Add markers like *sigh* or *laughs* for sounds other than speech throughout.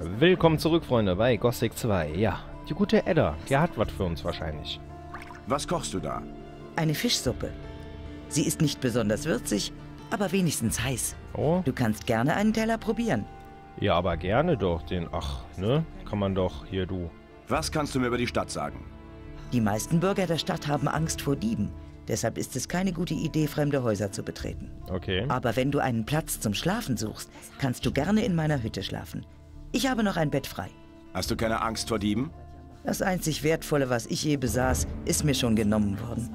Willkommen zurück, Freunde, bei Gothic 2. Ja, die gute Edda, die hat was für uns wahrscheinlich. Was kochst du da? Eine Fischsuppe. Sie ist nicht besonders würzig, aber wenigstens heiß. Oh, Du kannst gerne einen Teller probieren. ja, aber gerne doch den... Ach, ne? Kann man doch, hier du. Was kannst du mir über die Stadt sagen? Die meisten Bürger der Stadt haben Angst vor Dieben. Deshalb ist es keine gute Idee, fremde Häuser zu betreten. Okay. Aber wenn du einen Platz zum Schlafen suchst, kannst du gerne in meiner Hütte schlafen. Ich habe noch ein Bett frei. Hast du keine Angst vor Dieben? Das einzig Wertvolle, was ich je besaß, ist mir schon genommen worden.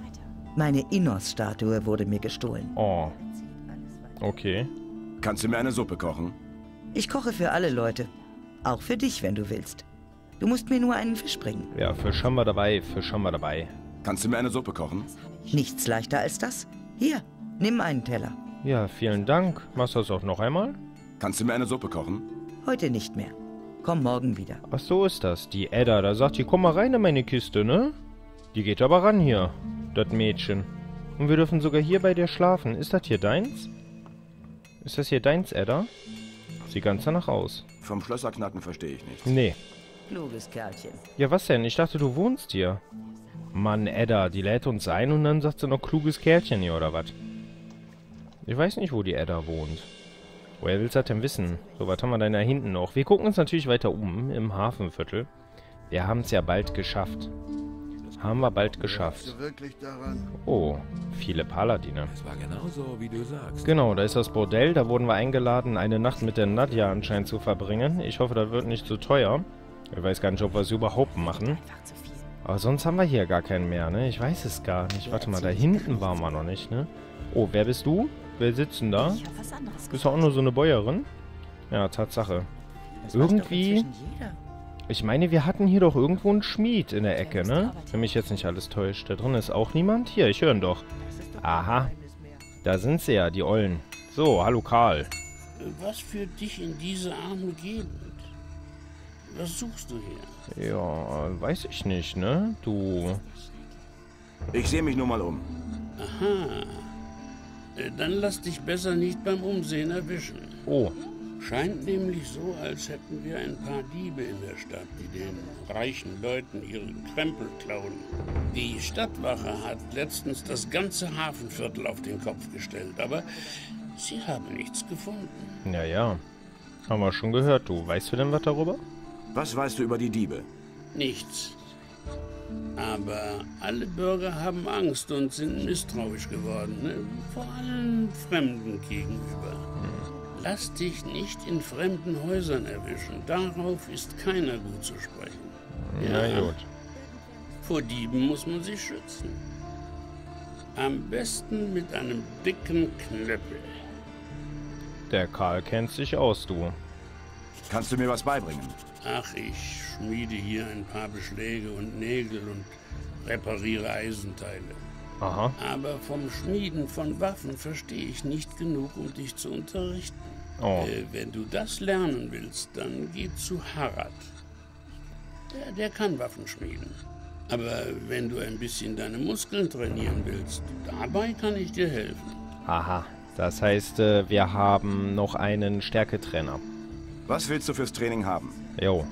Meine Innos-Statue wurde mir gestohlen. Oh. Okay. Kannst du mir eine Suppe kochen? Ich koche für alle Leute. Auch für dich, wenn du willst. Du musst mir nur einen Fisch bringen. Ja, Fisch haben wir dabei, Fisch haben wir dabei. Kannst du mir eine Suppe kochen? Nichts leichter als das. Hier, nimm einen Teller. Ja, vielen Dank. Machst du das auch noch einmal? Kannst du mir eine Suppe kochen? Heute nicht mehr. Komm morgen wieder. Ach, so ist das. Die Edda, da sagt die, komm mal rein in meine Kiste, ne? Die geht aber ran hier, das Mädchen. Und wir dürfen sogar hier bei dir schlafen. Ist das hier deins? Ist das hier deins, Edda? Sieht ganz danach aus. Vom Schlösserknacken verstehe ich nichts. Nee. Kluges Kerlchen. Ja, was denn? Ich dachte, du wohnst hier. Mann, Edda, die lädt uns ein und dann sagt sie noch kluges Kerlchen hier, oder was? Ich weiß nicht, wo die Edda wohnt. Woher willst du das denn wissen? So, was haben wir denn da hinten noch? Wir gucken uns natürlich weiter um, im Hafenviertel. Wir haben es ja bald geschafft. Haben wir bald geschafft. Oh, viele Paladine. Es war genauso, wie du sagst. Genau, da ist das Bordell. Da wurden wir eingeladen, eine Nacht mit der Nadja anscheinend zu verbringen. Ich hoffe, das wird nicht zu teuer. Ich weiß gar nicht, ob wir es überhaupt machen. Aber sonst haben wir hier gar keinen mehr, ne? Ich weiß es gar nicht. Warte mal, da hinten waren wir noch nicht, ne? Oh, wer bist du? Wer sitzt denn da? Bist du auch nur so eine Bäuerin? Ja, Tatsache. Irgendwie-. Ich meine, wir hatten hier doch irgendwo einen Schmied in der Ecke, ne? Wenn mich jetzt nicht alles täuscht. Da drin ist auch niemand? Hier, ich höre ihn doch. Aha. Da sind sie ja, die Ollen. So, hallo Karl. Was führt dich in diese arme Gegend? Was suchst du hier? Ja, weiß ich nicht, ne? Du. Ich sehe mich nur mal um. Aha. Äh, Dann lass dich besser nicht beim Umsehen erwischen. Oh, Scheint nämlich so, als hätten wir ein paar Diebe in der Stadt, die den reichen Leuten ihren Krempel klauen. Die Stadtwache hat letztens das ganze Hafenviertel auf den Kopf gestellt, aber sie haben nichts gefunden. ja, ja. Haben wir schon gehört, du. Weißt du denn was darüber? Was weißt du über die Diebe? Nichts. Aber alle Bürger haben Angst und sind misstrauisch geworden, ne? vor allem Fremden gegenüber. Lass dich nicht in fremden Häusern erwischen, darauf ist keiner gut zu sprechen. Na gut. Vor Dieben muss man sich schützen. Am besten mit einem dicken Knöppel. Der Karl kennt sich aus, du. Kannst du mir was beibringen? Ach, ich schmiede hier ein paar Beschläge und Nägel und repariere Eisenteile. Aha. Aber vom Schmieden von Waffen verstehe ich nicht genug, um dich zu unterrichten. Oh. Äh, wenn du das lernen willst, dann geh zu Harad. Der, der kann Waffen schmieden. Aber wenn du ein bisschen deine Muskeln trainieren willst, dabei kann ich dir helfen. Aha. Das heißt, äh, wir haben noch einen Stärketrainer. Was willst du fürs Training haben? Jo.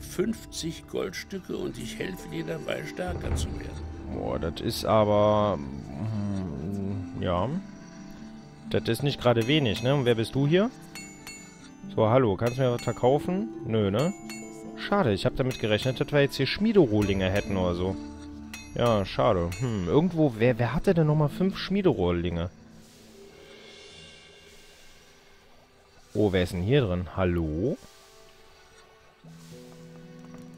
50 Goldstücke und ich helfe dir dabei, stärker zu werden. Boah, das ist aber... mm, Ja. Das ist nicht gerade wenig, ne? Und wer bist du hier? So, hallo. Kannst du mir was verkaufen? Nö, ne? Schade, ich habe damit gerechnet, dass wir jetzt hier Schmiederohlinge hätten oder so. Ja, schade. Hm, irgendwo... Wer, wer hatte denn nochmal fünf Schmiederohlinge? Oh, wer ist denn hier drin? Hallo?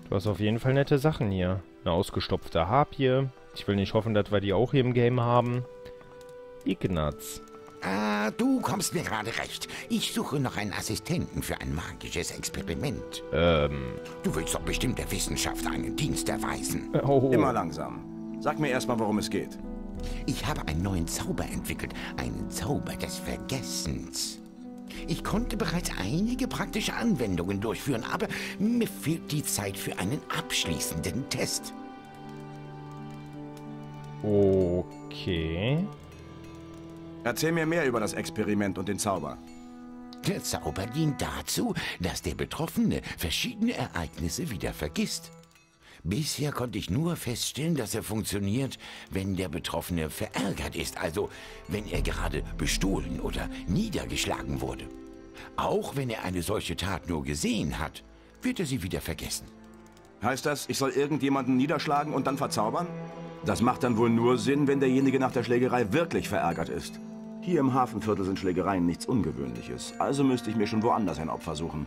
Du hast auf jeden Fall nette Sachen hier. Eine ausgestopfte Harpie. Ich will nicht hoffen, dass wir die auch hier im Game haben. Ignaz. Ah, du kommst mir gerade recht. Ich suche noch einen Assistenten für ein magisches Experiment. Ähm. Du willst doch bestimmt der Wissenschaft einen Dienst erweisen. Oh. Immer langsam. Sag mir erstmal, worum es geht. Ich habe einen neuen Zauber entwickelt. Einen Zauber des Vergessens. Ich konnte bereits einige praktische Anwendungen durchführen, aber mir fehlt die Zeit für einen abschließenden Test. Okay. Erzähl mir mehr über das Experiment und den Zauber. Der Zauber dient dazu, dass der Betroffene verschiedene Ereignisse wieder vergisst. Bisher konnte ich nur feststellen, dass er funktioniert, wenn der Betroffene verärgert ist, also wenn er gerade bestohlen oder niedergeschlagen wurde. Auch wenn er eine solche Tat nur gesehen hat, wird er sie wieder vergessen. Heißt das, ich soll irgendjemanden niederschlagen und dann verzaubern? Das macht dann wohl nur Sinn, wenn derjenige nach der Schlägerei wirklich verärgert ist. Hier im Hafenviertel sind Schlägereien nichts Ungewöhnliches, also müsste ich mir schon woanders ein Opfer suchen.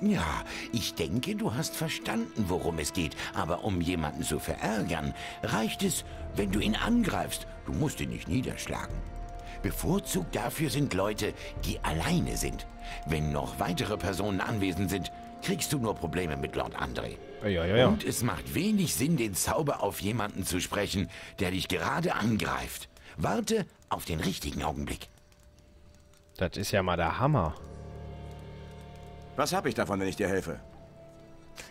Ja, ich denke, du hast verstanden, worum es geht. Aber um jemanden zu verärgern, reicht es, wenn du ihn angreifst. Du musst ihn nicht niederschlagen. Bevorzugt dafür sind Leute, die alleine sind. Wenn noch weitere Personen anwesend sind, kriegst du nur Probleme mit Lord André. Ja, ja, ja. Und es macht wenig Sinn, den Zauber auf jemanden zu sprechen, der dich gerade angreift. Warte auf den richtigen Augenblick. Das ist ja mal der Hammer. Was habe ich davon, wenn ich dir helfe?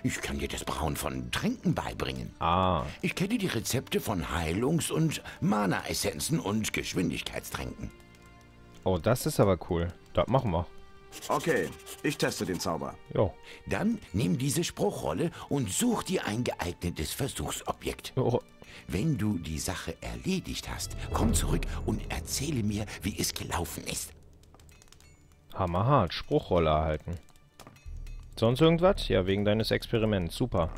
Ich kann dir das Brauen von Tränken beibringen. Ah, Ich kenne die Rezepte von Heilungs- und Mana-Essenzen und Geschwindigkeitstränken. oh, das ist aber cool. Das machen wir. Okay, ich teste den Zauber. Jo. Dann nimm diese Spruchrolle und such dir ein geeignetes Versuchsobjekt. Oh, Wenn du die Sache erledigt hast, komm zurück und erzähle mir, wie es gelaufen ist. hammerhart. Spruchrolle erhalten. Sonst irgendwas? Ja, wegen deines Experiments. Super.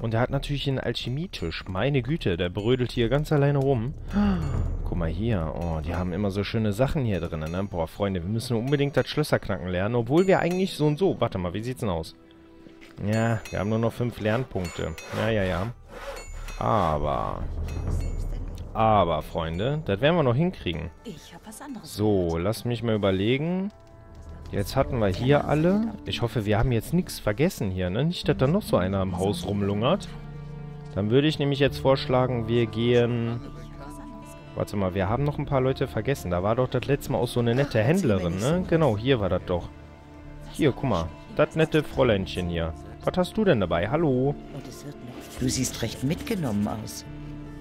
Und er hat natürlich einen Alchemietisch. Meine Güte, der brödelt hier ganz alleine rum. *gasps* Guck mal hier. Oh, die haben immer so schöne Sachen hier drin, ne? Boah, Freunde, wir müssen unbedingt das Schlösserknacken lernen, obwohl wir eigentlich so und so... Warte mal, wie sieht's denn aus? Ja, wir haben nur noch fünf Lernpunkte. Ja, ja, ja. Aber... Aber, Freunde, das werden wir noch hinkriegen. So, lass mich mal überlegen. Jetzt hatten wir hier alle. Ich hoffe, wir haben jetzt nichts vergessen hier, ne? Nicht, dass da noch so einer im Haus rumlungert. Dann würde ich nämlich jetzt vorschlagen, wir gehen... Warte mal, wir haben noch ein paar Leute vergessen. Da war doch das letzte Mal auch so eine nette Händlerin, ne? Genau, hier war das doch. Hier, guck mal. Das nette Fräuleinchen hier. Was hast du denn dabei? Hallo? Du siehst recht mitgenommen aus.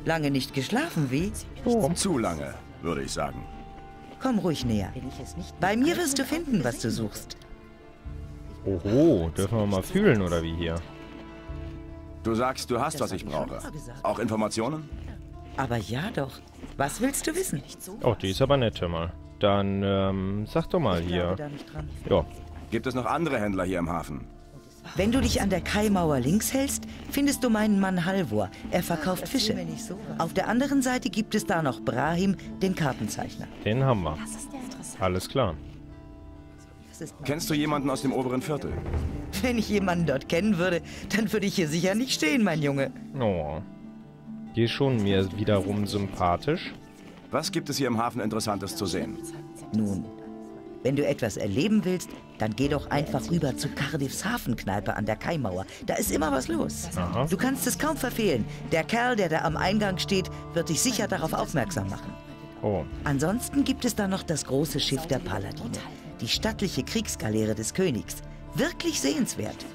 Lange nicht geschlafen, wie? Oh. Zu lange, würde ich sagen. Komm ruhig näher. Bei mir wirst du finden, was du suchst. Oho, dürfen wir mal fühlen, oder wie hier? Du sagst, du hast, was ich brauche. Auch Informationen? Aber ja doch. Was willst du wissen? Oh, die ist aber nett, hör mal. Dann, ähm, sag doch mal hier. Ja, Gibt es noch andere Händler hier im Hafen? Wenn du dich an der Kaimauer links hältst, findest du meinen Mann Halvor. Er verkauft Fische. Auf der anderen Seite gibt es da noch Brahim, den Kartenzeichner. den haben wir. Alles klar. Kennst du jemanden aus dem oberen Viertel? Wenn ich jemanden dort kennen würde, dann würde ich hier sicher nicht stehen, mein Junge. Oh. Die ist schon mir wiederum sympathisch. Was gibt es hier im Hafen Interessantes zu sehen? Nun, wenn du etwas erleben willst, dann geh doch einfach rüber zu Cardiffs Hafenkneipe an der Kaimauer. Da ist immer was los. Aha. Du kannst es kaum verfehlen. Der Kerl, der da am Eingang steht, wird dich sicher darauf aufmerksam machen. Oh, Ansonsten gibt es da noch das große Schiff der Paladine, die stattliche Kriegsgaleere des Königs. Wirklich sehenswert.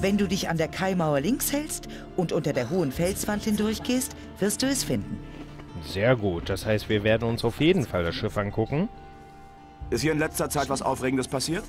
Wenn du dich an der Kaimauer links hältst und unter der hohen Felswand hindurchgehst, wirst du es finden. sehr gut. Das heißt, wir werden uns auf jeden Fall das Schiff angucken. Ist hier in letzter Zeit was Aufregendes passiert?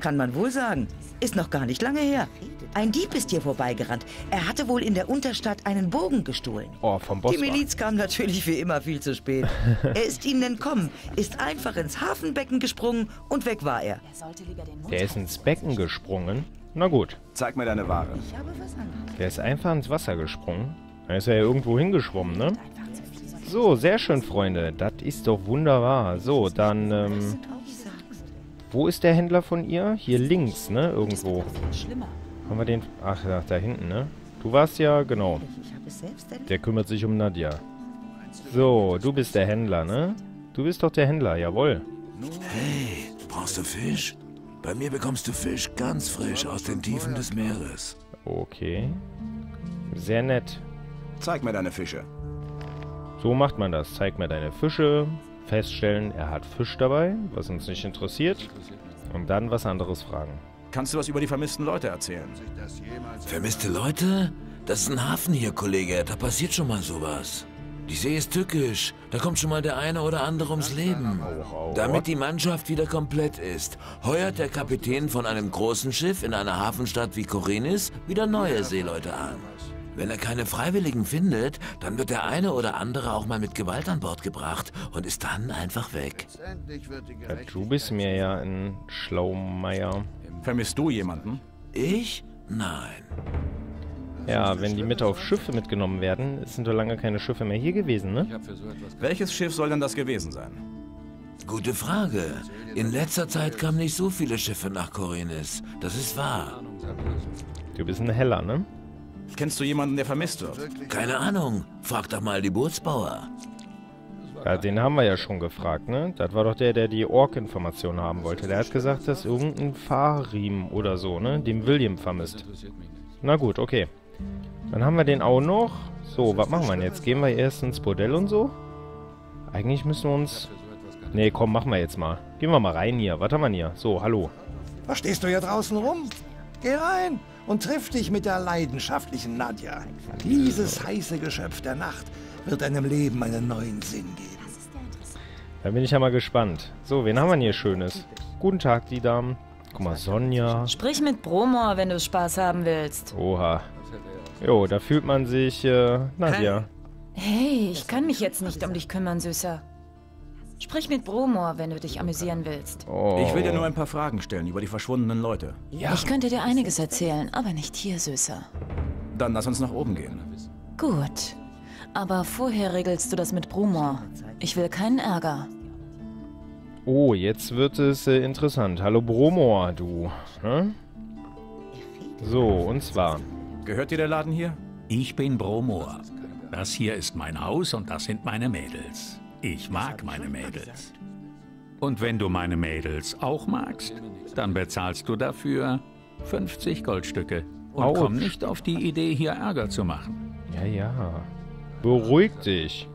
Kann man wohl sagen. Ist noch gar nicht lange her. Ein Dieb ist hier vorbeigerannt. Er hatte wohl in der Unterstadt einen Bogen gestohlen. Oh, vom Boss. Die Miliz kam natürlich wie immer viel zu spät. *laughs* er ist ihnen entkommen, ist einfach ins Hafenbecken gesprungen und weg war er. Er Der ist ins Becken gesprungen. Na gut. Zeig mir deine Ware. Der ist einfach ins Wasser gesprungen. Da ist er ja irgendwo hingeschwommen, ne? So, sehr schön, Freunde. Das ist doch wunderbar. So, dann, ähm, wo ist der Händler von ihr? Hier links, ne? Irgendwo. Schlimmer. Haben wir den... Ach, ja, da hinten, ne? Du warst ja, genau. Der kümmert sich um Nadja. So, du bist der Händler, ne? Du bist doch der Händler, jawohl. Hey, brauchst du Fisch? Bei mir bekommst du Fisch ganz frisch aus den Tiefen des Meeres. Okay. Sehr nett. Zeig mir deine Fische. So macht man das. Zeig mir deine Fische. Feststellen, er hat Fisch dabei, was uns nicht interessiert. Und dann was anderes fragen. Kannst du was über die vermissten Leute erzählen? Vermisste Leute? Das ist ein Hafen hier, Kollege. Da passiert schon mal sowas. Die See ist tückisch. Da kommt schon mal der eine oder andere ums Leben. Damit die Mannschaft wieder komplett ist, heuert der Kapitän von einem großen Schiff in einer Hafenstadt wie Korinis wieder neue Seeleute an. Wenn er keine Freiwilligen findet, dann wird der eine oder andere auch mal mit Gewalt an Bord gebracht und ist dann einfach weg. Ja, du bist mir ja ein Schlaumeier. Vermisst du jemanden? Ich? Nein. Ja, wenn die mit auf Schiffe mitgenommen werden, es sind doch lange keine Schiffe mehr hier gewesen, ne? Welches Schiff soll denn das gewesen sein? Gute Frage. In letzter Zeit kamen nicht so viele Schiffe nach Korinis. Das ist wahr. Du bist ein Heller, ne? Kennst du jemanden, der vermisst wird? Keine Ahnung. Frag doch mal die Bootsbauer. Ja, den haben wir ja schon gefragt, ne? Das war doch der, der die Ork-Information haben wollte. Der hat gesagt, dass irgendein Fahrriemen oder so, ne? Den William vermisst. Na gut, okay. Dann haben wir den auch noch. So, was machen wir denn jetzt? Gehen wir erst ins Bordell und so? Eigentlich müssen wir uns... Nee, komm, machen wir jetzt mal. Gehen wir mal rein hier. Was haben wir denn hier? So, hallo. Was stehst du hier draußen rum? Geh rein und triff dich mit der leidenschaftlichen Nadja. Dieses heiße Geschöpf der Nacht wird deinem Leben einen neuen Sinn geben. Da bin ich ja mal gespannt. So, wen haben wir denn hier Schönes? Guten Tag, die Damen. Guck mal, Sonja. Sprich mit Bromor, wenn du Spaß haben willst. Oha. Jo, da fühlt man sich, äh, Nadja. Hey, ich kann mich jetzt nicht um dich kümmern, Süßer. Sprich mit Bromor, wenn du dich amüsieren willst. Oh. Ich will dir nur ein paar Fragen stellen über die verschwundenen Leute. Ich könnte dir einiges erzählen, aber nicht hier, Süßer. Dann lass uns nach oben gehen. Gut. Aber vorher regelst du das mit Brumor. Ich will keinen Ärger. Oh, jetzt wird es äh, interessant. Hallo Bromor, du. Hm? So, und zwar. Gehört dir der Laden hier? Ich bin Bromor. Das hier ist mein Haus und das sind meine Mädels. Ich mag meine Mädels. Und wenn du meine Mädels auch magst, dann bezahlst du dafür 50 Goldstücke. Und Autsch. komm nicht auf die Idee, hier Ärger zu machen. Ja, ja. Beruhig dich.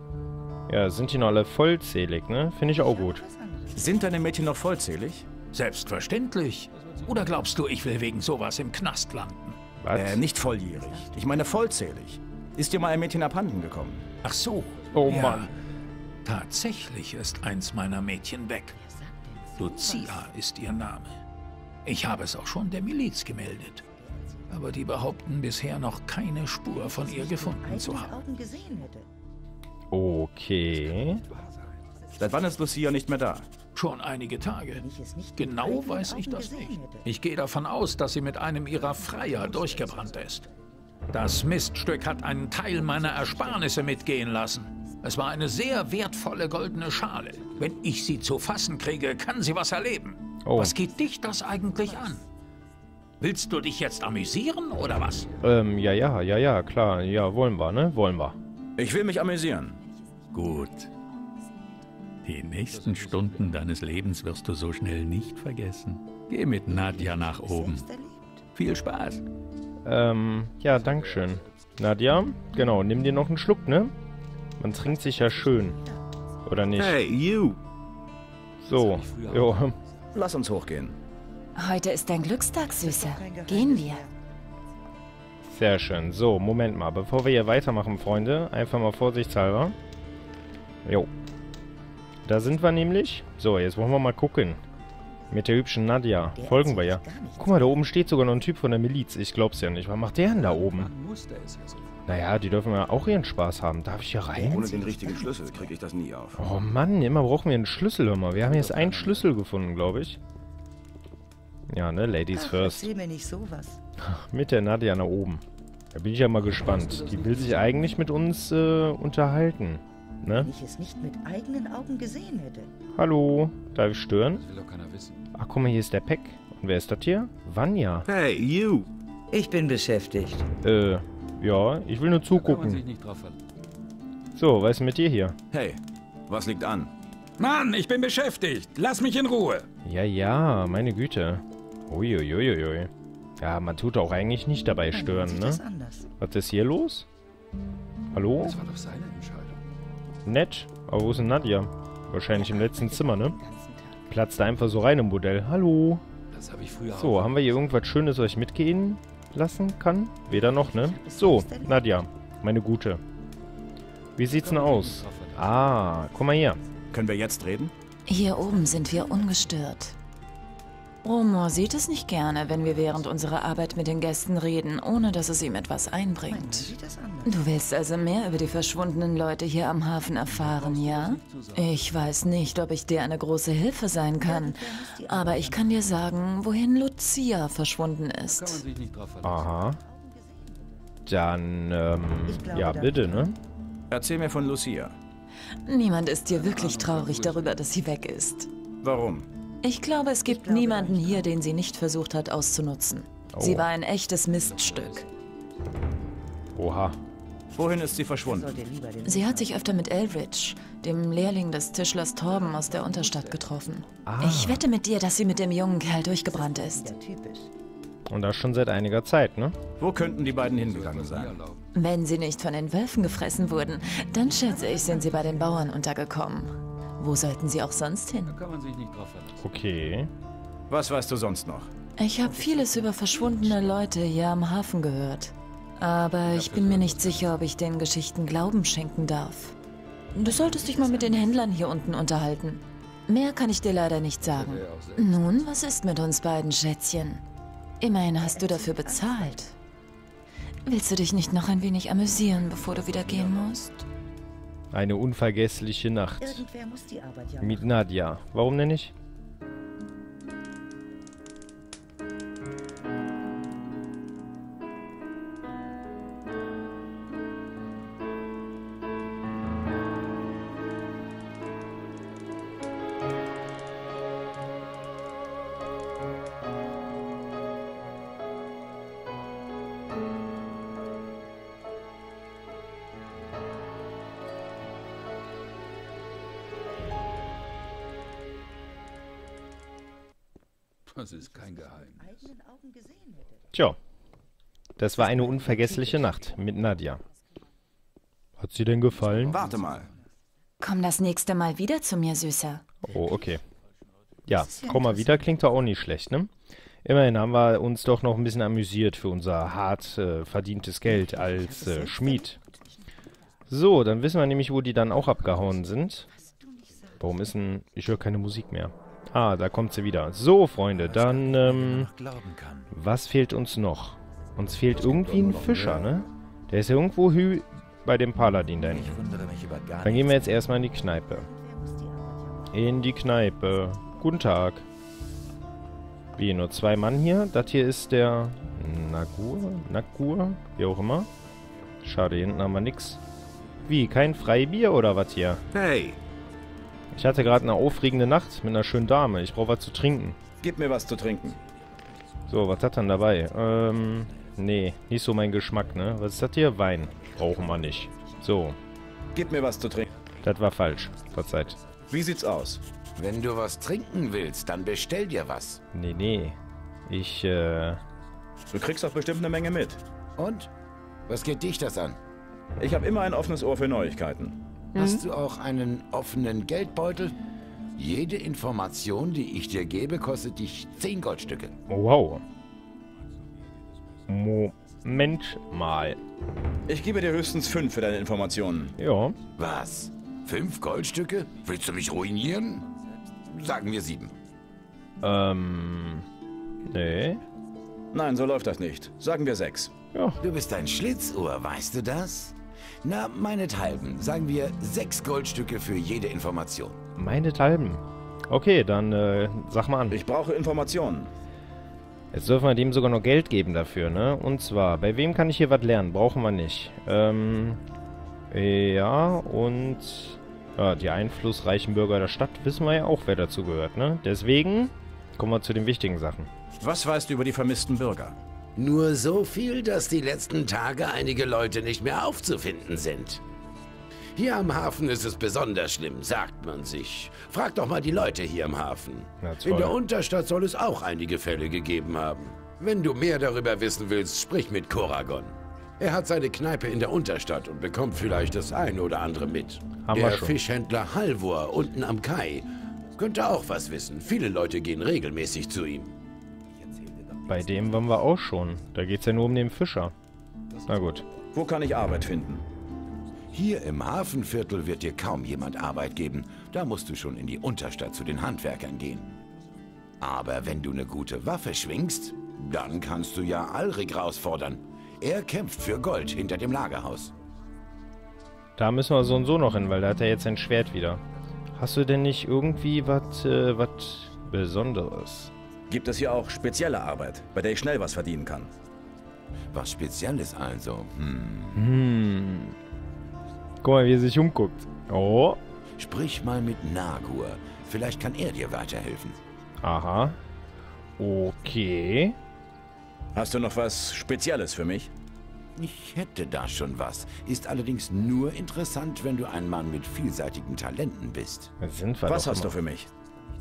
Ja, sind die noch alle vollzählig, ne? Finde ich auch gut. Sind deine Mädchen noch vollzählig? Selbstverständlich. Oder glaubst du, ich will wegen sowas im Knast landen? Was? Äh, nicht volljährig. Ich meine vollzählig. Ist dir mal ein Mädchen abhanden gekommen? Ach so. Oh ja. Mann. Tatsächlich ist eins meiner Mädchen weg. Lucia ist ihr Name. Ich habe es auch schon der Miliz gemeldet. Aber die behaupten bisher noch keine Spur von ihr gefunden zu haben. Okay. Seit wann ist Lucia nicht mehr da? Schon einige Tage. Genau weiß ich das nicht. Ich gehe davon aus, dass sie mit einem ihrer Freier durchgebrannt ist. Das Miststück hat einen Teil meiner Ersparnisse mitgehen lassen. Es war eine sehr wertvolle goldene Schale. Wenn ich sie zu fassen kriege, kann sie was erleben. Oh. Was geht dich das eigentlich an? Willst du dich jetzt amüsieren oder was? Ähm, ja, ja, ja, ja, klar. Ja, wollen wir, ne? Wollen wir. Ich will mich amüsieren. Gut. Die nächsten Stunden deines Lebens wirst du so schnell nicht vergessen. Geh mit Nadja nach oben. Viel Spaß. Ähm, ja, dankeschön. Nadja, genau, nimm dir noch einen Schluck, ne? Man trinkt sich ja schön. Oder nicht? Hey, you! So, jo. Lass uns hochgehen. Heute ist dein Glückstag, Süßer. Gehen wir. Sehr schön. So, Moment mal. Bevor wir hier weitermachen, Freunde, einfach mal vorsichtshalber. Jo. Da sind wir nämlich. So, jetzt wollen wir mal gucken. Mit der hübschen Nadja. Der Folgen wir ja. Guck mal, da oben steht sogar noch ein Typ von der Miliz. Ich glaub's ja nicht. Was macht der denn da oben? Naja, die dürfen ja auch ihren Spaß haben. Darf ich hier rein? Ohne den richtigen Schlüssel kriege ich das nie auf. Oh Mann, immer brauchen wir einen Schlüssel immer. Wir haben jetzt einen Schlüssel gefunden, glaube ich. Ja, ne, Ladies Ach, first. erzähl mir nicht sowas. Mit der Nadja nach oben. Da bin ich ja mal gespannt. Die will sich eigentlich mit uns äh, unterhalten. Ne? Wenn ich es nicht mit eigenen Augen gesehen hätte. Hallo, darf ich stören? Ach, guck mal, hier ist der Peck. Und wer ist das hier? Vanya. Hey, you! Ich bin beschäftigt. Äh, ja, ich will nur zugucken. So, was ist mit dir hier? Hey, was liegt an? Mann, ich bin beschäftigt. Lass mich in Ruhe. Ja, ja, meine Güte. Uiuiuiui. Ja, man tut auch eigentlich nicht dabei Dann stören, ne? das. Was ist hier los? Hallo? war doch seine Entscheidung. Nett. Aber wo ist denn Nadja? Wahrscheinlich im letzten Zimmer, ne? Platzt da einfach so rein im Modell. Hallo. Das früher So, haben wir hier irgendwas Schönes, was ich mitgehen lassen kann? Weder noch, ne? So, Nadja, meine Gute. Wie sieht's denn aus? Ah, guck mal hier. Können wir jetzt reden? Hier oben sind wir ungestört. Romor sieht es nicht gerne, wenn wir während unserer Arbeit mit den Gästen reden, ohne dass es ihm etwas einbringt. Du willst also mehr über die verschwundenen Leute hier am Hafen erfahren, ja? Ich weiß nicht, ob ich dir eine große Hilfe sein kann, aber ich kann dir sagen, wohin Lucia verschwunden ist. Aha. Dann, ähm, ja, bitte, ne? Erzähl mir von Lucia. Niemand ist hier wirklich traurig darüber, dass sie weg ist. Warum? Ich glaube, es gibt niemanden hier, den sie nicht versucht hat auszunutzen. Sie Oh. war ein echtes Miststück. Oha. Wohin ist sie verschwunden? Sie hat sich öfter mit Elrich, dem Lehrling des Tischlers Torben aus der Unterstadt, getroffen. Ah. Ich wette mit dir, dass sie mit dem jungen Kerl durchgebrannt ist. Und das schon seit einiger Zeit, ne? Wo könnten die beiden hingegangen sein? Wenn sie nicht von den Wölfen gefressen wurden, dann schätze ich, sind sie bei den Bauern untergekommen. Wo sollten sie auch sonst hin? Okay. Was weißt du sonst noch? Ich habe vieles über verschwundene Leute hier am Hafen gehört. Aber ich bin mir nicht sicher, ob ich den Geschichten Glauben schenken darf. Du solltest dich mal mit den Händlern hier unten unterhalten. Mehr kann ich dir leider nicht sagen. Nun, was ist mit uns beiden, Schätzchen? Immerhin hast du dafür bezahlt. Willst du dich nicht noch ein wenig amüsieren, bevor du wieder gehen musst? Eine unvergessliche Nacht. Mit Nadja. Warum denn nicht? Das ist kein Geheimnis. Tja. Das war eine unvergessliche Nacht mit Nadja. Hat sie denn gefallen? Warte mal. Komm das nächste Mal wieder zu mir, Süßer. Oh, okay. Ja, komm mal wieder, klingt doch auch nicht schlecht, ne? Immerhin haben wir uns doch noch ein bisschen amüsiert für unser hart äh, verdientes Geld als äh, Schmied. So, dann wissen wir nämlich, wo die dann auch abgehauen sind. Warum ist denn... Ich höre keine Musik mehr. Ah, da kommt sie wieder. So, Freunde, dann, ähm... Was fehlt uns noch? Uns fehlt irgendwie ein Fischer, ne? Der ist ja irgendwo hü bei dem Paladin da hinten. Dann gehen wir jetzt erstmal in die Kneipe. In die Kneipe. Guten Tag. Wie, nur zwei Mann hier? Das hier ist der Nagur? Nagur? Wie auch immer. Schade, hier hinten haben wir nix. Wie, kein Freibier oder was hier? Hey, Ich hatte gerade eine aufregende Nacht mit einer schönen Dame. Ich brauche was zu trinken. gib mir was zu trinken. So, was hat dann dabei? Ähm, nee, nicht so mein Geschmack, ne? Was ist das hier? Wein. Brauchen wir nicht. So, Gib mir was zu trinken. das war falsch. Verzeiht. Wie sieht's aus? Wenn du was trinken willst, dann bestell dir was. Nee, nee. Ich, äh... Du kriegst doch bestimmt eine Menge mit. Und? Was geht dich das an? Ich habe immer ein offenes Ohr für Neuigkeiten. Hast du auch einen offenen Geldbeutel? Jede Information, die ich dir gebe, kostet dich 10 Goldstücke. Wow. Moment mal. Ich gebe dir höchstens fünf für deine Informationen. Ja. Was? Fünf Goldstücke? Willst du mich ruinieren? Sagen wir sieben. Ähm... Nee. Nein, so läuft das nicht. Sagen wir sechs. Ja. Du bist ein Schlitzohr, weißt du das? Na, meinethalben, sagen wir sechs Goldstücke für jede Information. Meinethalben. Okay, dann äh, sag mal an. Ich brauche Informationen. Jetzt dürfen wir dem sogar noch Geld geben dafür, ne? Und zwar, bei wem kann ich hier was lernen? Brauchen wir nicht. Ähm, ja, und ja, die einflussreichen Bürger der Stadt wissen wir ja auch, wer dazu gehört, ne? Deswegen kommen wir zu den wichtigen Sachen. Was weißt du über die vermissten Bürger? Nur so viel, dass die letzten Tage einige Leute nicht mehr aufzufinden sind. Hier am Hafen ist es besonders schlimm, sagt man sich. Frag doch mal die Leute hier im Hafen. In der Unterstadt soll es auch einige Fälle gegeben haben. Wenn du mehr darüber wissen willst, sprich mit Koragon. Er hat seine Kneipe in der Unterstadt und bekommt vielleicht das eine oder andere mit. Haben der. Fischhändler Halvor unten am Kai könnte auch was wissen. Viele Leute gehen regelmäßig zu ihm. Bei dem waren wir auch schon. Da geht's ja nur um den Fischer. Na gut. Wo kann ich Arbeit finden? Hier im Hafenviertel wird dir kaum jemand Arbeit geben. Da musst du schon in die Unterstadt zu den Handwerkern gehen. Aber wenn du eine gute Waffe schwingst, dann kannst du ja Alrik herausfordern. Er kämpft für Gold hinter dem Lagerhaus. Da müssen wir so und so noch hin, weil da hat er jetzt sein Schwert wieder. Hast du denn nicht irgendwie was äh, was Besonderes? Gibt es hier auch spezielle Arbeit, bei der ich schnell was verdienen kann? Was Spezielles also. Hm. Hm. Guck mal, wie er sich umguckt. Oh. Sprich mal mit Nagur. Vielleicht kann er dir weiterhelfen. Aha. Okay. Hast du noch was Spezielles für mich? Ich hätte da schon was. Ist allerdings nur interessant, wenn du ein Mann mit vielseitigen Talenten bist. Sind wir was hast immer. du für mich?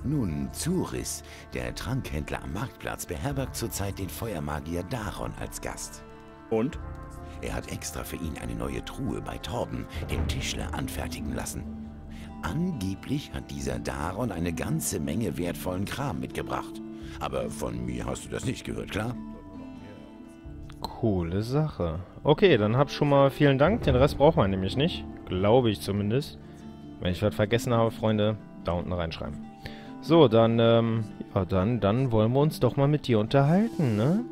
Nun, Zuris, der Trankhändler am Marktplatz, beherbergt zurzeit den Feuermagier Daron als Gast. Und? Er hat extra für ihn eine neue Truhe bei Torben, dem Tischler, anfertigen lassen. Angeblich hat dieser Daron eine ganze Menge wertvollen Kram mitgebracht. Aber von mir hast du das nicht gehört, klar? Coole Sache. Okay, dann hab schon mal vielen Dank. Den Rest braucht man nämlich nicht. Glaube ich zumindest. Wenn ich was vergessen habe, Freunde, da unten reinschreiben. So, dann, ähm, ja, dann, dann wollen wir uns doch mal mit dir unterhalten, ne?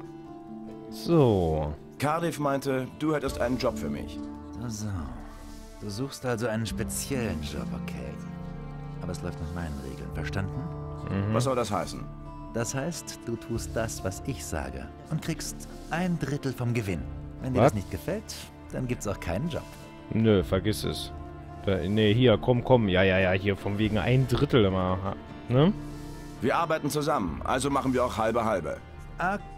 So. Cardiff meinte, du hättest einen Job für mich. So, so. Du suchst also einen speziellen Job, okay. Aber es läuft nach meinen Regeln, verstanden? Mhm. Was soll das heißen? Das heißt, du tust das, was ich sage und kriegst ein Drittel vom Gewinn. Wenn dir Was? das nicht gefällt, dann gibt's auch keinen Job. Nö, vergiss es. Da, nee, hier, komm, komm. Ja, ja, ja, hier von wegen ein Drittel immer. Ne? Wir arbeiten zusammen, also machen wir auch halbe halbe.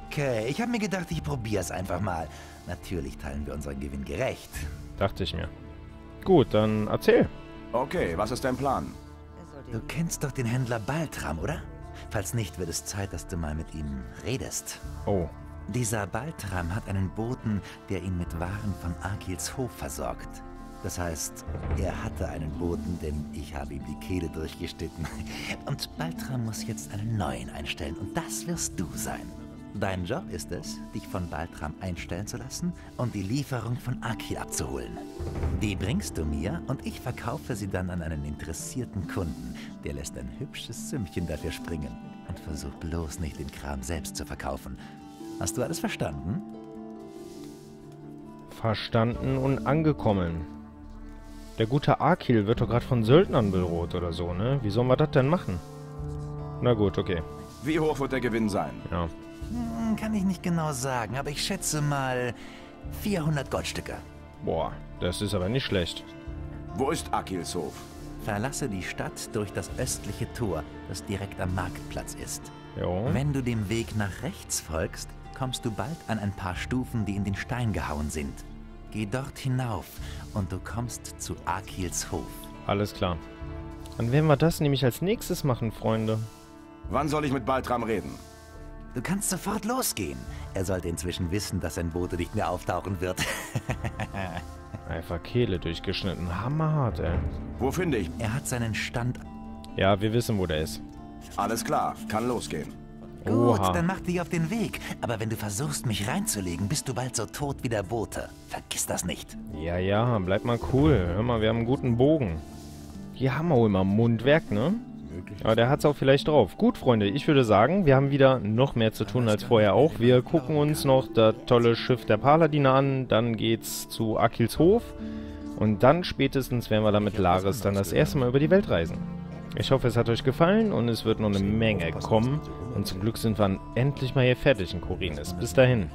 Okay, ich habe mir gedacht, ich probier's einfach mal. Natürlich teilen wir unseren Gewinn gerecht. Dachte ich mir. Gut, dann erzähl. Okay, was ist dein Plan? Du kennst doch den Händler Baltram, oder? Falls nicht, wird es Zeit, dass du mal mit ihm redest. Oh. Dieser Baltram hat einen Boten, der ihn mit Waren von Akils Hof versorgt. Das heißt, er hatte einen Boten, denn ich habe ihm die Kehle durchgeschnitten. *laughs* Und Baltram muss jetzt einen neuen einstellen und das wirst du sein. Dein Job ist es, dich von Baltram einstellen zu lassen und die Lieferung von Akil abzuholen. Die bringst du mir und ich verkaufe sie dann an einen interessierten Kunden. Der lässt ein hübsches Sümmchen dafür springen. Und versuch bloß nicht den Kram selbst zu verkaufen. Hast du alles verstanden? Verstanden und angekommen. Der gute Akil wird doch gerade von Söldnern bedroht oder so, ne? Wie sollen wir das denn machen? Na gut, okay. Wie hoch wird der Gewinn sein? Ja. Hm, kann ich nicht genau sagen, aber ich schätze mal 400 Goldstücke. Boah, das ist aber nicht schlecht. Wo ist Akils Hof? Verlasse die Stadt durch das östliche Tor, das direkt am Marktplatz ist. Jo. Wenn du dem Weg nach rechts folgst, kommst du bald an ein paar Stufen, die in den Stein gehauen sind. Geh dort hinauf und du kommst zu Akils Hof. Alles klar. Dann werden wir das nämlich als nächstes machen, Freunde. Wann soll ich mit Baltram reden? Du kannst sofort losgehen. Er sollte inzwischen wissen, dass sein Bote nicht mehr auftauchen wird. *laughs* Einfach Kehle durchgeschnitten. Hammerhart, ey. Wo finde ich? er hat seinen Stand. Ja, wir wissen, wo der ist. Alles klar, kann losgehen. Gut, Oha. dann mach dich auf den Weg. Aber wenn du versuchst, mich reinzulegen, bist du bald so tot wie der Bote. Vergiss das nicht. Ja, ja, bleib mal cool. Hör mal, wir haben einen guten Bogen. Hier haben wir wohl mal Mundwerk, ne? Aber der hat's auch vielleicht drauf. Gut, Freunde, ich würde sagen, wir haben wieder noch mehr zu tun als vorher auch. Wir gucken uns noch das tolle Schiff der Paladine an. Dann geht's zu Akils Hof. Und dann spätestens werden wir dann mit Laris dann das erste Mal über die Welt reisen. Ich hoffe, es hat euch gefallen und es wird noch eine Menge kommen. Und zum Glück sind wir endlich mal hier fertig in Korinis. Bis dahin.